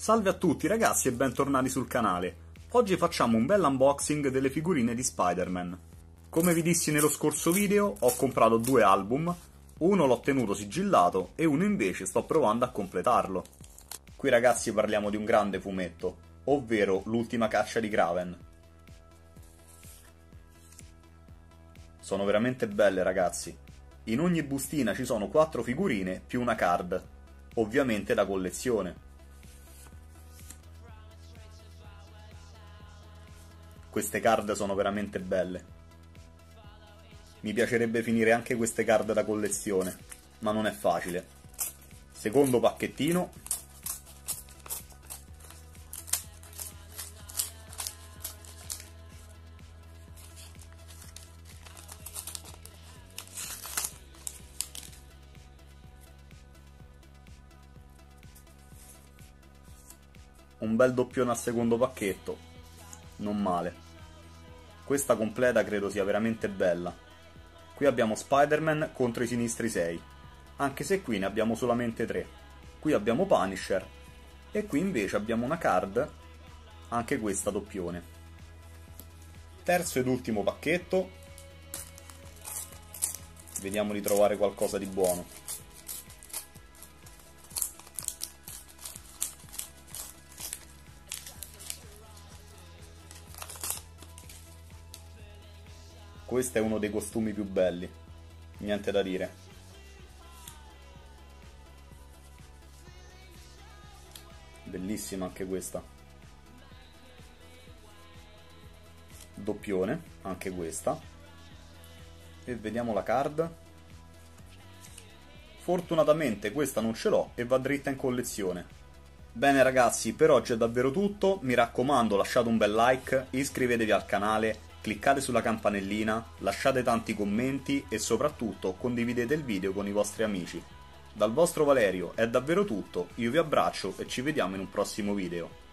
Salve a tutti ragazzi e bentornati sul canale. Oggi facciamo un bel unboxing delle figurine di Spider-Man. Come vi dissi nello scorso video, ho comprato due album, uno l'ho tenuto sigillato e uno invece sto provando a completarlo. Qui ragazzi parliamo di un grande fumetto, ovvero l'ultima caccia di Graven. Sono veramente belle ragazzi. In ogni bustina ci sono 4 figurine più una card, ovviamente da collezione. Queste card sono veramente belle. Mi piacerebbe finire anche queste card da collezione, ma non è facile. Secondo pacchettino. Un bel doppione al secondo pacchetto, non male. Questa completa credo sia veramente bella. Qui abbiamo Spider-Man contro i Sinistri 6, anche se qui ne abbiamo solamente 3. Qui abbiamo Punisher e qui invece abbiamo una card, anche questa doppione. Terzo ed ultimo pacchetto. Vediamo di trovare qualcosa di buono. Questo è uno dei costumi più belli. Niente da dire. Bellissima anche questa. Doppione, anche questa. E vediamo la card. Fortunatamente questa non ce l'ho e va dritta in collezione. Bene ragazzi, per oggi è davvero tutto. Mi raccomando, lasciate un bel like, iscrivetevi al canale cliccate sulla campanellina, lasciate tanti commenti e soprattutto condividete il video con i vostri amici. Dal vostro Valerio è davvero tutto, io vi abbraccio e ci vediamo in un prossimo video.